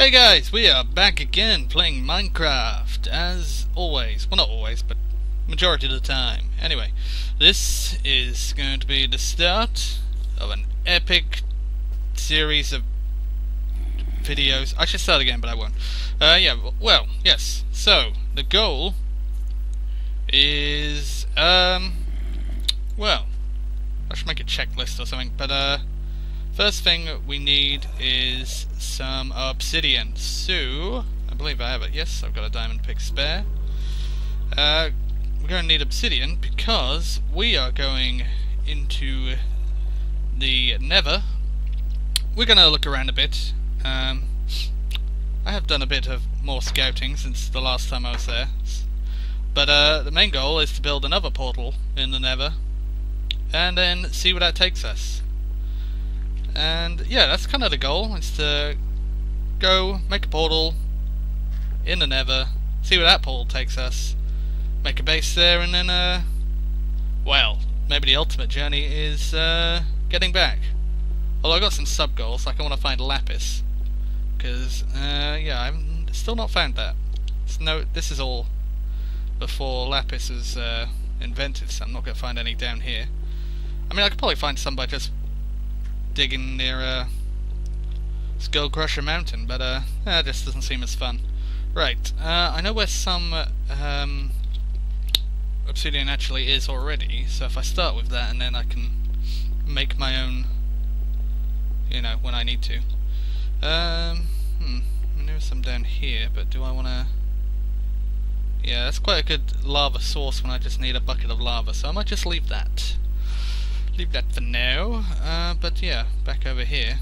Hey guys, we are back again playing Minecraft, as always. Well, not always, but majority of the time. Anyway, this is going to be the start of an epic series of videos. I should start again, but I won't. Uh, yeah, well, yes. So, the goal is, um, well, I should make a checklist or something, but, uh, First thing we need is some obsidian. So, I believe I have it. Yes, I've got a diamond pick spare. Uh, we're going to need obsidian because we are going into the nether. We're going to look around a bit. Um, I have done a bit of more scouting since the last time I was there. But uh, the main goal is to build another portal in the nether and then see where that takes us. And yeah, that's kind of the goal, is to go, make a portal in the nether, see where that portal takes us, make a base there, and then, uh, well, maybe the ultimate journey is uh, getting back. Although I've got some sub-goals, like I want to find Lapis, because, uh, yeah, I've still not found that. no, this is all before Lapis was uh, invented, so I'm not going to find any down here. I mean, I could probably find some by just digging near uh, Skull Crusher Mountain, but uh, that just doesn't seem as fun. Right, uh, I know where some um, obsidian actually is already, so if I start with that and then I can make my own, you know, when I need to. Um, hmm, there's some down here, but do I want to... Yeah, that's quite a good lava source when I just need a bucket of lava, so I might just leave that leave that for now. Uh, but yeah, back over here.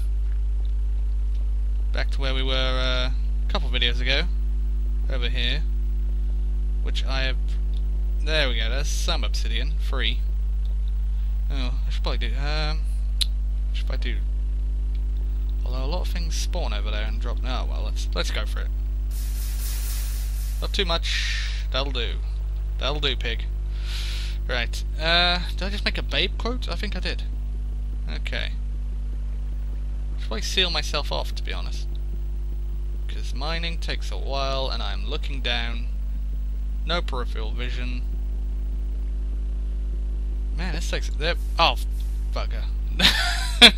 Back to where we were uh, a couple videos ago. Over here. Which I have... There we go, there's some obsidian. Free. Oh, I should probably do... Um, should probably do... Although a lot of things spawn over there and drop... Oh, well, let's, let's go for it. Not too much. That'll do. That'll do, pig. Right. Uh, did I just make a babe quote? I think I did. Okay. Should probably seal myself off, to be honest. Because mining takes a while, and I'm looking down. No peripheral vision. Man, this takes... Oh, bugger.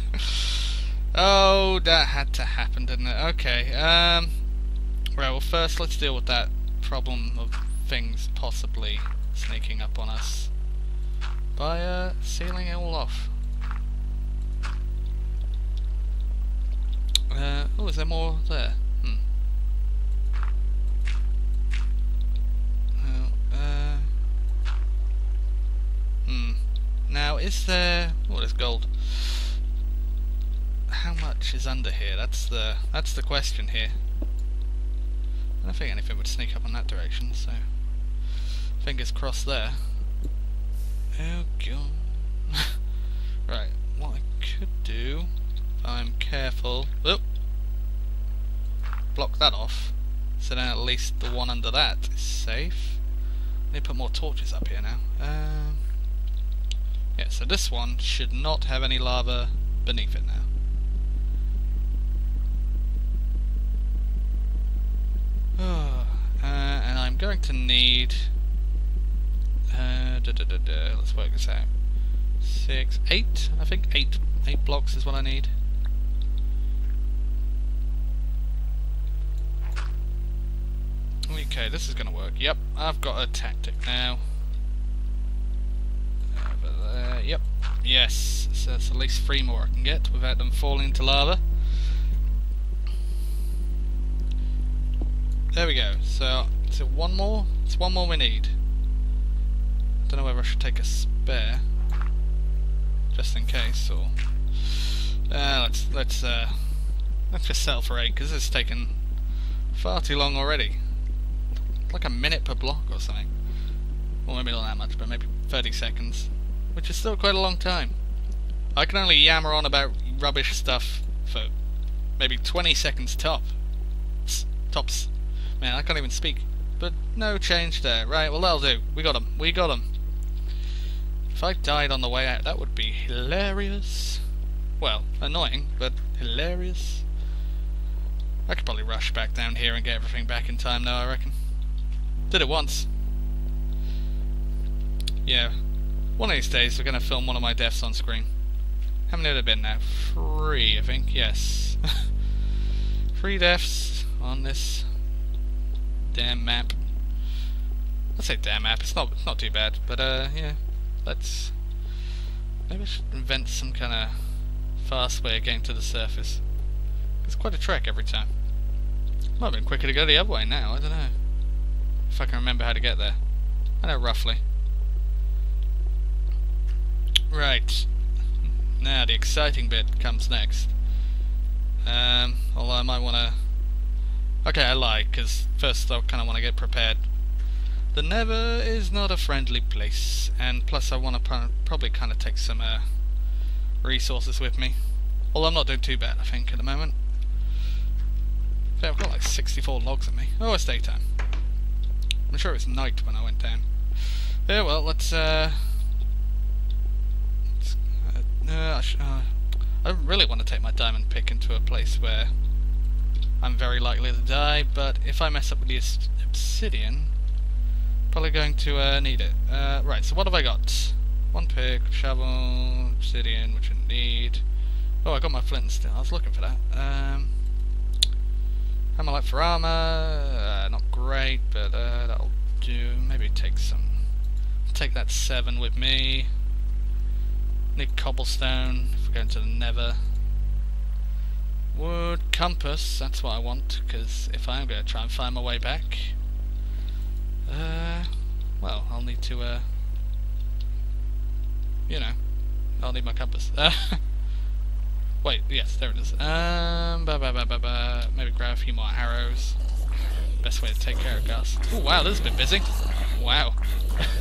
oh, that had to happen, didn't it? Okay, um... Right, well first let's deal with that problem of things possibly sneaking up on us by uh, sealing it all off. Uh, oh, is there more there? Hmm. uh, hmm. Now, is there... Oh, there's gold. How much is under here? That's the that's the question here. I don't think anything would sneak up in that direction, so fingers crossed there. That off. So then at least the one under that is safe. Need to put more torches up here now. Um, yeah, so this one should not have any lava beneath it now. uh, and I'm going to need uh, da, da, da, let's work this out. Six, eight, I think eight, eight blocks is what I need. Okay, this is going to work. Yep, I've got a tactic now. Over there, yep, yes. So that's at least three more I can get without them falling into lava. There we go. So, so one more? It's one more we need. I don't know whether I should take a spare, just in case, or uh, let's let's uh, let's just settle for eight because it's taken far too long already. Like a minute per block or something. Well, maybe not that much, but maybe 30 seconds, which is still quite a long time. I can only yammer on about rubbish stuff for maybe 20 seconds top. Tops. Man, I can't even speak. But no change there. Right, well that'll do. We got him. We got him. If I died on the way out, that would be hilarious. Well, annoying, but hilarious. I could probably rush back down here and get everything back in time now, I reckon. Did it once. Yeah. One of these days we're going to film one of my deaths on screen. How many have there been now? Three, I think. Yes. Three deaths on this damn map. I say damn map. It's not. It's not too bad. But uh, yeah. Let's. Maybe I should invent some kind of fast way of getting to the surface. It's quite a trek every time. Might have been quicker to go the other way now. I don't know. If I can remember how to get there. I know roughly. Right. Now the exciting bit comes next. Um, although I might want to... Okay, I lie, because first I kind of want to get prepared. The Nether is not a friendly place, and plus I want to probably kind of take some uh, resources with me. Although I'm not doing too bad, I think, at the moment. Yeah, I've got like 64 logs in me. Oh, it's daytime. I'm sure it was night when I went down. Yeah, well, let's, uh, uh, I, uh, I really want to take my diamond pick into a place where I'm very likely to die, but if I mess up with the obsidian, probably going to uh, need it. Uh, right, so what have I got? One pick, shovel, obsidian, which I need. Oh, I got my flint still. I was looking for that. Um, hammer light for armor. Uh, not great, but uh, that'll do. Maybe take some. Take that seven with me. Need cobblestone if we're going to the nether. Wood, compass, that's what I want, because if I am going to try and find my way back, uh, well, I'll need to, uh, you know, I'll need my compass. wait, yes, there it is. Um, ba -ba -ba maybe grab a few more arrows. Best way to take care of ghast. Oh wow, this has been busy. Wow.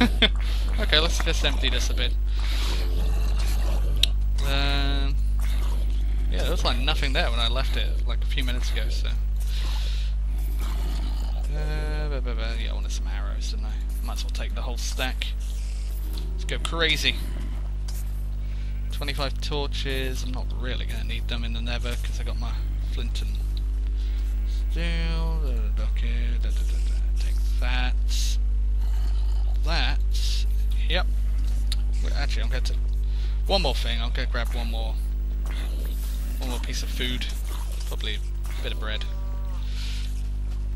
okay, let's just empty this a bit. Um, yeah, there was like nothing there when I left it like a few minutes ago, so... Uh, yeah, I wanted some arrows, didn't I? Might as well take the whole stack. Let's go crazy. 25 torches, I'm not really going to need them in the nether because I got my flint and steel. Okay, da, da, da, take that. That. Yep. Wait, actually, I'm going to one more thing, I'll go grab one more one more piece of food. Probably a bit of bread.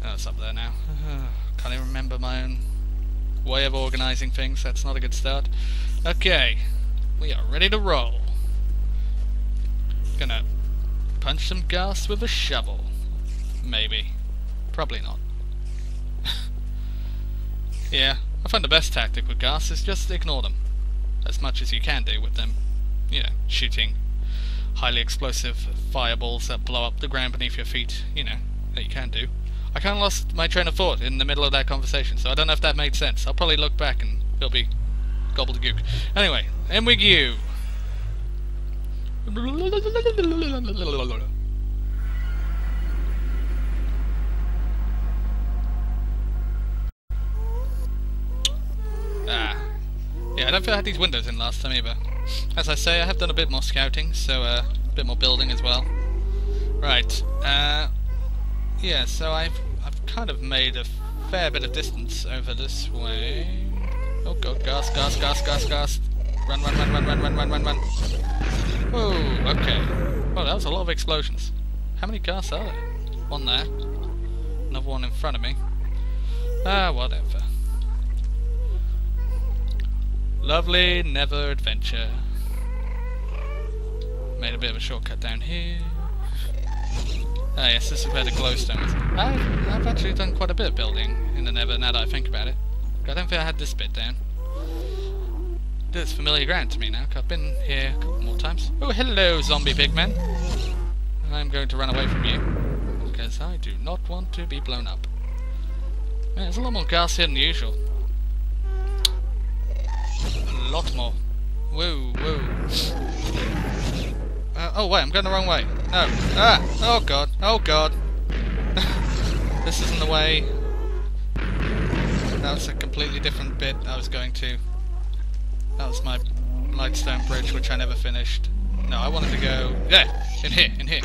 Oh, up there now. Can't even remember my own way of organising things. That's not a good start. Okay, we are ready to roll. Gonna punch some ghast with a shovel. Maybe. Probably not. yeah, I find the best tactic with ghast is just ignore them. As much as you can do with them you know, shooting highly explosive fireballs that blow up the ground beneath your feet, you know, that you can do. I kind of lost my train of thought in the middle of that conversation, so I don't know if that made sense. I'll probably look back and it'll be gobbledygook. Anyway, you. Ah. Yeah, I don't feel I had these windows in last time either. As I say, I have done a bit more scouting, so uh, a bit more building as well. Right, uh, yeah, so I've, I've kind of made a fair bit of distance over this way. Oh god, ghast, ghast, ghast, ghast, ghast. Run, run, run, run, run, run, run, run, run. Whoa, okay. Well, that was a lot of explosions. How many ghast are there? One there. Another one in front of me. Ah, whatever. Lovely Nether adventure. Made a bit of a shortcut down here. Ah yes, this is where the glowstone is. I've, I've actually done quite a bit of building in the Nether now that I think about it. I don't think I had this bit down. This is familiar ground to me now, I've been here a couple more times. Oh, hello, zombie pigmen! I'm going to run away from you, because I do not want to be blown up. Man, there's a lot more ghast here than usual A lot more. Whoa, whoa. Uh, oh wait, I'm going the wrong way. No. Ah! Oh god. Oh god. this isn't the way. That was a completely different bit I was going to. That was my Lightstone Bridge, which I never finished. No, I wanted to go... Yeah! In here, in here.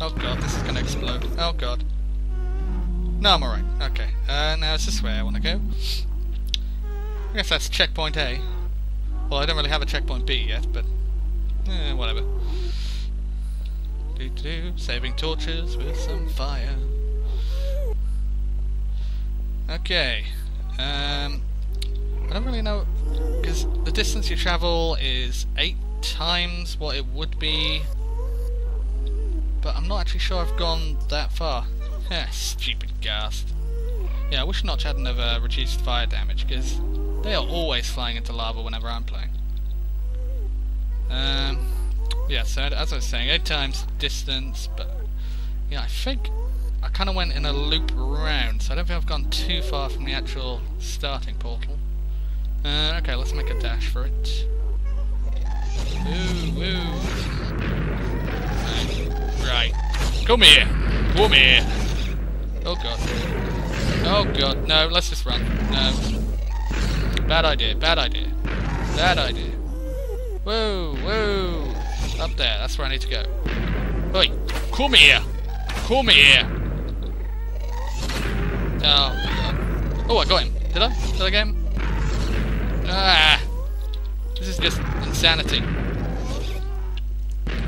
Oh god, this is gonna explode. Oh god. No, I'm alright. Okay. Uh, now it's this way I want to go. I guess that's checkpoint A. Well, I don't really have a checkpoint B yet, but... Eh, whatever. Do do saving torches with some fire. Okay. Um, I don't really know because the distance you travel is eight times what it would be, but I'm not actually sure I've gone that far. Stupid ghast. Yeah, I wish Notch had another reduced fire damage because they are always flying into lava whenever I'm playing. Um, yeah, so as I was saying, 8 times distance, but yeah, I think kind of went in a loop around, so I don't think I've gone too far from the actual starting portal. Uh, okay, let's make a dash for it. Ooh, ooh. Right. Come here! Come here! Oh god. Oh god, no, let's just run. No. Bad idea, bad idea. Bad idea. Whoa, whoa! Up there, that's where I need to go. Oi! Come here! Come here! Oh. Oh, I got him. Did I? Did I get him? Ah! This is just insanity.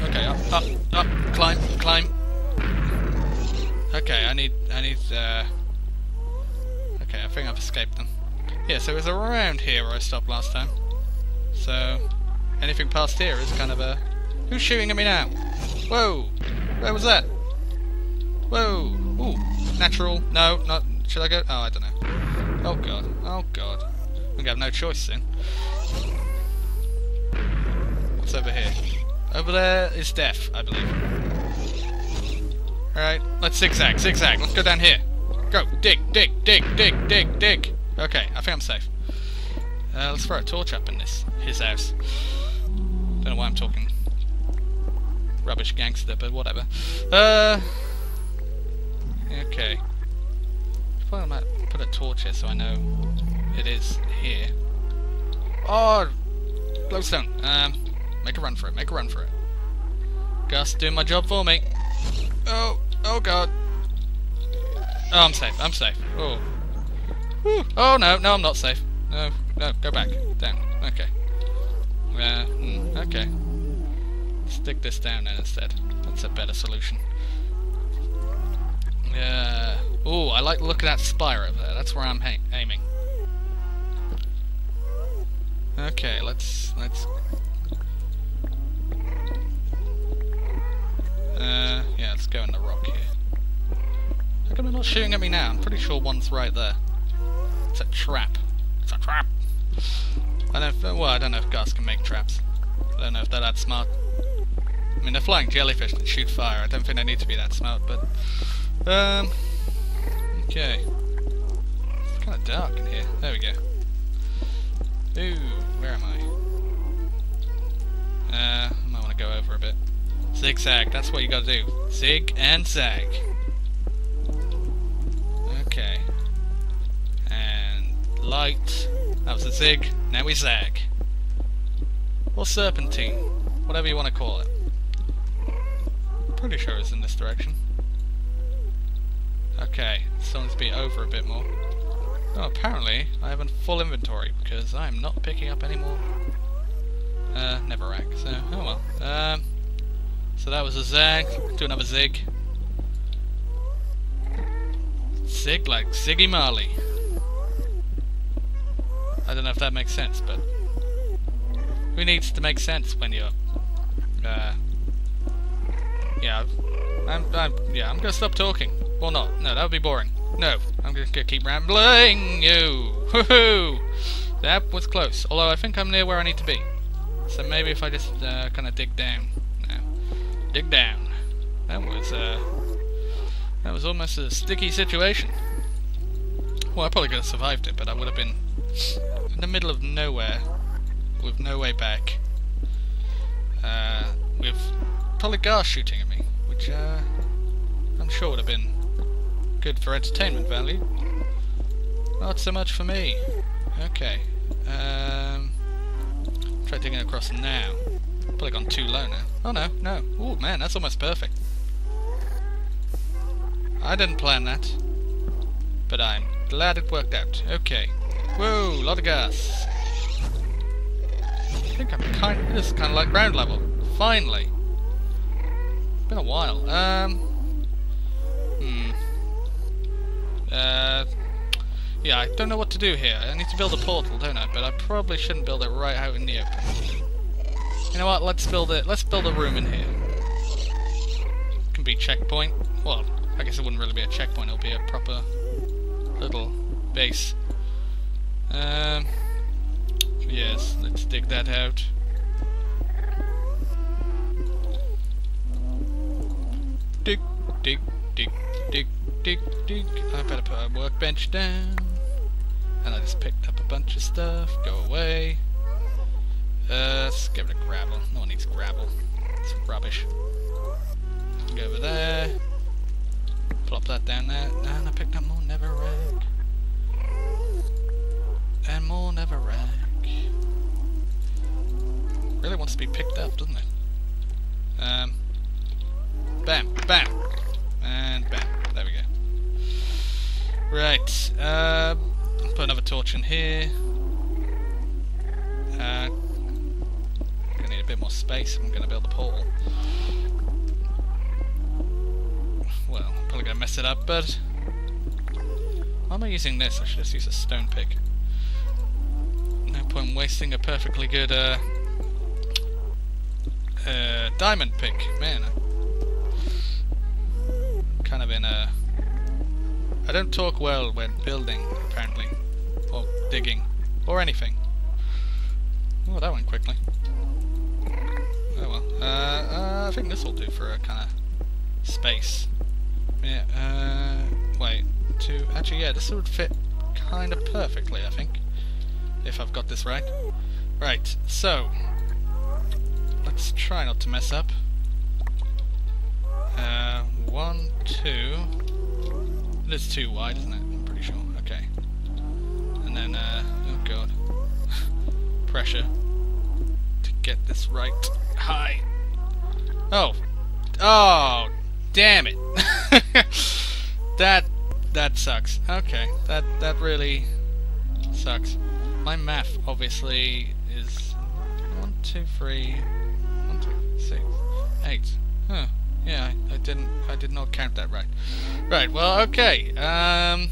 Okay, up, up, up, climb, climb. Okay, I need, I need, uh... Okay, I think I've escaped them. Yeah, so it was around here where I stopped last time. So, anything past here is kind of a... Who's shooting at me now? Whoa! Where was that? Whoa! Ooh, natural. No, not... Should I go? Oh, I don't know. Oh god. Oh god. I'm gonna have no choice then. What's over here? Over there is death, I believe. Alright, let's zigzag, zigzag. Let's go down here. Go, dig, dig, dig, dig, dig, dig. Okay, I think I'm safe. Uh, let's throw a torch up in this his house. Don't know why I'm talking rubbish gangster, but whatever. Uh, okay. I might put a torch here so I know it is here. Oh, glowstone. Um, make a run for it. Make a run for it. ghast, doing my job for me. Oh, oh god. Oh, I'm safe. I'm safe. Oh. Oh no, no, I'm not safe. No, no, go back. Down. Okay. Uh, mm, okay. Stick this down then instead. That's a better solution. Yeah. Oh, I like the look of that spire over there. That's where I'm aiming. Okay, let's let's. Uh, yeah, let's go in the rock here. How come they're not shooting at me now? I'm pretty sure one's right there. It's a trap. It's a trap. I don't. Know if, well, I don't know if ghast can make traps. I don't know if they're that smart. I mean, they're flying jellyfish that shoot fire. I don't think they need to be that smart, but um. Okay. It's kind of dark in here. There we go. Ooh, where am I? Uh, I might want to go over a bit. Zigzag, that's what you gotta do. Zig and zag. Okay. And light. That was a zig. Now we zag. Or serpentine. Whatever you want to call it. Pretty sure it's in this direction. Okay, starting to be over a bit more. Oh, apparently I have a full inventory because I'm not picking up any more uh, Netherrack, so oh well. Um, so that was a zag, do another zig. Zig like Ziggy Marley. I don't know if that makes sense, but who needs to make sense when you're uh, yeah, I'm, I'm yeah, I'm gonna stop talking. Well, not. No, that would be boring. No, I'm just gonna keep rambling. You, hoo That was close. Although I think I'm near where I need to be. So maybe if I just uh, kind of dig down. No, dig down. That was uh, that was almost a sticky situation. Well, I probably could have survived it, but I would have been in the middle of nowhere with no way back. Uh, with probably ghast shooting at me, which uh, I'm sure would have been good for entertainment value. Not so much for me. Okay. Um, try digging across now. Probably gone too low now. Oh no, no. Oh man, that's almost perfect. I didn't plan that. But I'm glad it worked out. Okay. Whoa, lot of ghast. I think I'm kind of, this is kind of like ground level. Finally. Been a while. Um. Yeah, I don't know what to do here. I need to build a portal, don't I? But I probably shouldn't build it right out in the open. You know what? Let's build it. Let's build a room in here. It Can be checkpoint. Well, I guess it wouldn't really be a checkpoint. It'll be a proper little base. Um. Yes, let's dig that out. Dig, dig, dig, dig, dig, dig. I better put a workbench down. And I just picked up a bunch of stuff. Go away. Uh, let's get rid of gravel. No one needs gravel. It's rubbish. Go over there. Plop that down there. And I picked up more netherrack. And more netherrack. Really wants to be picked up, doesn't it? Um, bam, bam, and bam. There we go. Right. Uh, put another torch in here. Uh, gonna need a bit more space. I'm gonna build a portal. Well, I'm probably gonna mess it up, but why am I using this? I should just use a stone pick. No point wasting a perfectly good uh, uh, diamond pick. Man, I'm kind of in a. I don't talk well when building, apparently, or digging, or anything. Oh, that went quickly. Oh well. Uh, uh, I think this will do for a kind of space. Yeah. Uh, wait. Two. Actually, yeah. This would fit kind of perfectly. I think, if I've got this right. Right. So, let's try not to mess up. Uh, one, two. It is too wide, isn't it? And then, uh, oh god. Pressure. To get this right. High. Oh. Oh, damn it. that, that sucks. Okay. That, that really sucks. My math, obviously, is one, two, three, one, two, six, eight. Huh. Yeah, I, I didn't. I did not count that right. Right. Well, okay. Um,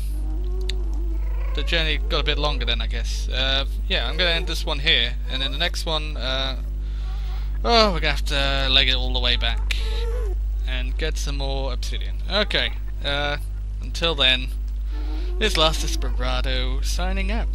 the journey got a bit longer then, I guess. Uh, yeah, I'm gonna end this one here, and then the next one. Uh, oh, we're gonna have to leg it all the way back and get some more obsidian. Okay. Uh, until then, this last Desperado signing out.